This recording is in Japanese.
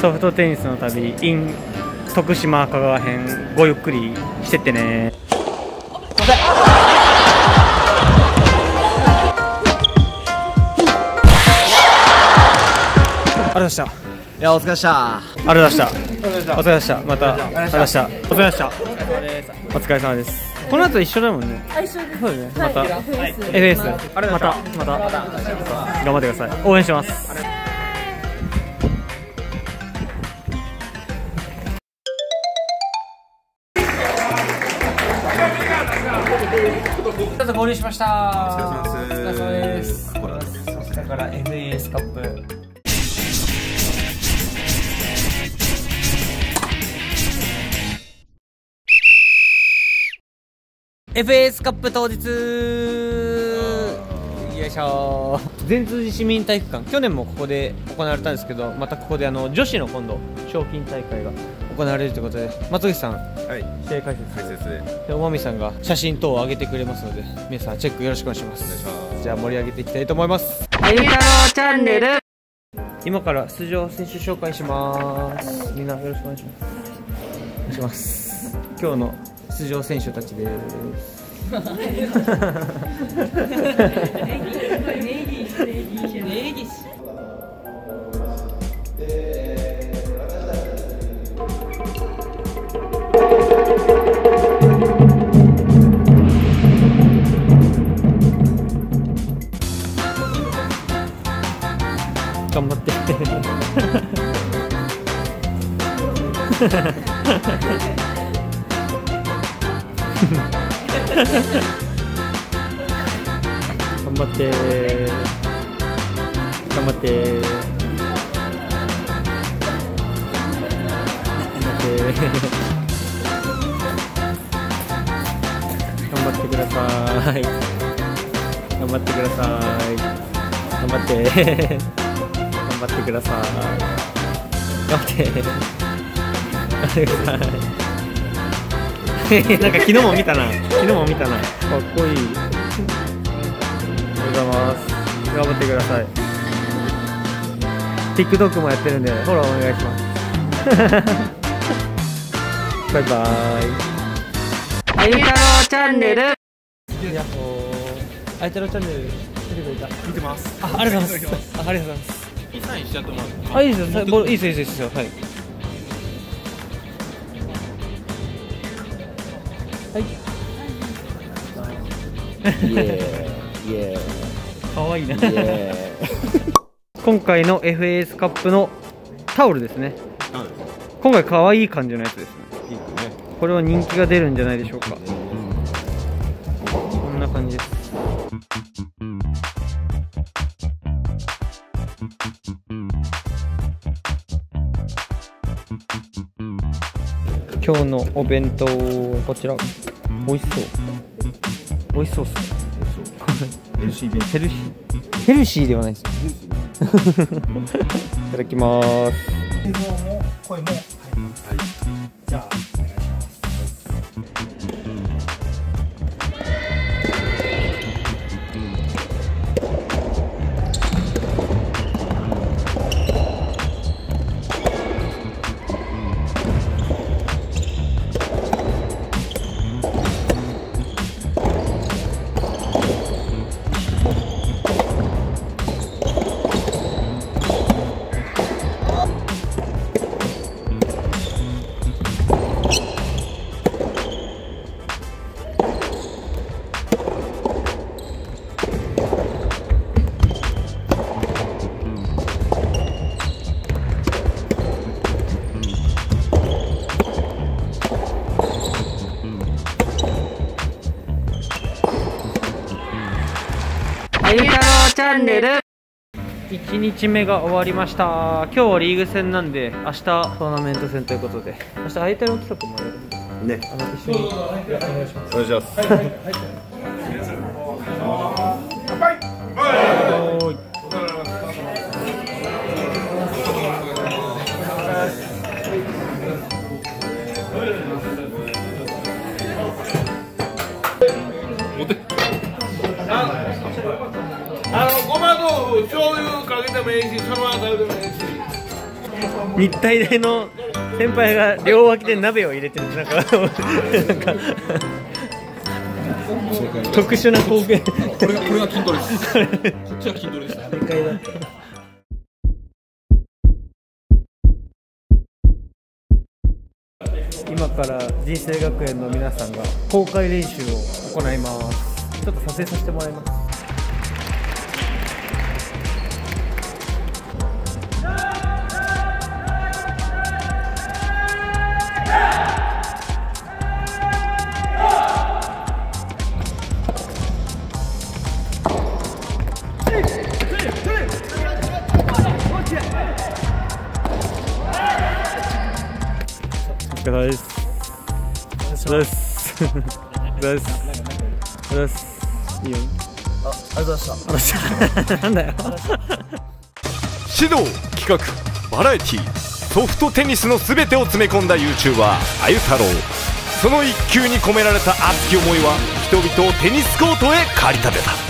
ソフトテニスの旅 in 徳島香川編ごゆっくりしてってねありがとうございましたいやお疲れっしたありがとうございました。お疲れ様でした。また、ありがとうございました。お疲れ様でした。お疲れ様です。この後一緒だもんね。あ一緒ですそうだね。また、はい FS。また、また、頑張ってください。応援してます。ちょっと合流しました。お疲れ様です。だから FAS カップ。FAS カップ当日よいしょ善通寺市民体育館去年もここで行われたんですけどまたここであの女子の今度賞金大会が行われるということで松口さん。はい。試合解説。解説。ででおまみさんが写真等を上げてくれますので皆さんチェックよろしくお願いします。お願いします。じゃあ盛り上げていきたいと思います。あゆたろうチャンネル。今から出場選手紹介します。みんなよろしくお願いします。お願いします今日の出場選手たちです。頑張頑張って。頑張って。頑張って。頑張ってください。頑張ってください。頑張って。張ってください。頑張って。なんか昨日も見たな。昨日も見たな。かっこいい。ありがとうございます。頑張ってください。TikTok もやってるんでフォローお願いします。バイバイ。あゆたろうチャンネル。やっほーあゆたろうチャンネル見てくれた。見てます。あありがとうございます。あありがとうございますいいサインしちゃってもらってあ、いいですよ、ボールいいですよ、いいですよ、はい。はい。イエーイエかわいいな。今回の FAS カップのタオルですね。ーイ今回可愛い感じのやつですね。いいねこれは人気が出るんじゃないでしょうか。こんな感じです。今日のお弁当こちら。美味しそう。美味しそうっすヘルシー弁ヘルシー。ヘルシーではないです。いただきます。あゆたろうチャンネル。1日目が終わりました。今日はリーグ戦なんで明日トーナメント戦ということで。明日あゆたろう企画もやるんでね。あの一緒に。お願いします。お願いします。おーあのごま豆腐醤油かけてもいいしそのまま食べてもいいし日体大の先輩が両脇で鍋を入れてるなんかなん。か特殊な光景これがこれが筋トレです。こっちは筋トレでしたでかいなって今から人生学園の皆さんが公開練習を行います。ちょっと撮影させてもらいます。れ様です。お疲れ様です。お疲れ様です。お疲れ様です。いいよ。あありがとうございましたなんだよ。指導企画バラエティソフトテニスの全てを詰め込んだ YouTuber あゆ太郎その一球に込められた熱き思いは人々をテニスコートへ駆り立てた